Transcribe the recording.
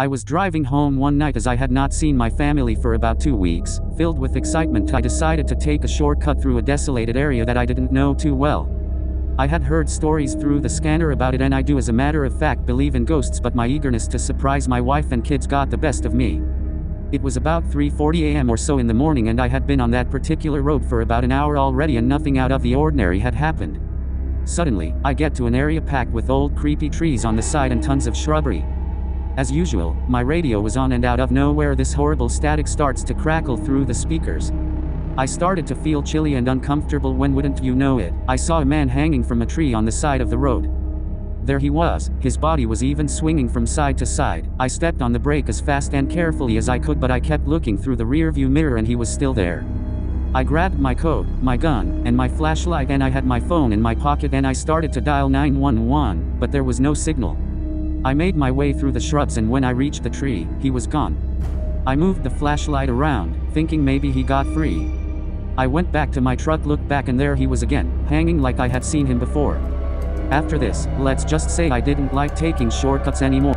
I was driving home one night as I had not seen my family for about two weeks. Filled with excitement, I decided to take a shortcut through a desolated area that I didn't know too well. I had heard stories through the scanner about it and I do as a matter of fact believe in ghosts but my eagerness to surprise my wife and kids got the best of me. It was about 3.40 am or so in the morning and I had been on that particular road for about an hour already and nothing out of the ordinary had happened. Suddenly, I get to an area packed with old creepy trees on the side and tons of shrubbery. As usual, my radio was on and out of nowhere this horrible static starts to crackle through the speakers. I started to feel chilly and uncomfortable when wouldn't you know it, I saw a man hanging from a tree on the side of the road. There he was, his body was even swinging from side to side. I stepped on the brake as fast and carefully as I could but I kept looking through the rearview mirror and he was still there. I grabbed my coat, my gun, and my flashlight and I had my phone in my pocket and I started to dial 911, but there was no signal. I made my way through the shrubs and when I reached the tree, he was gone. I moved the flashlight around, thinking maybe he got free. I went back to my truck looked back and there he was again, hanging like I had seen him before. After this, let's just say I didn't like taking shortcuts anymore.